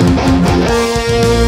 Música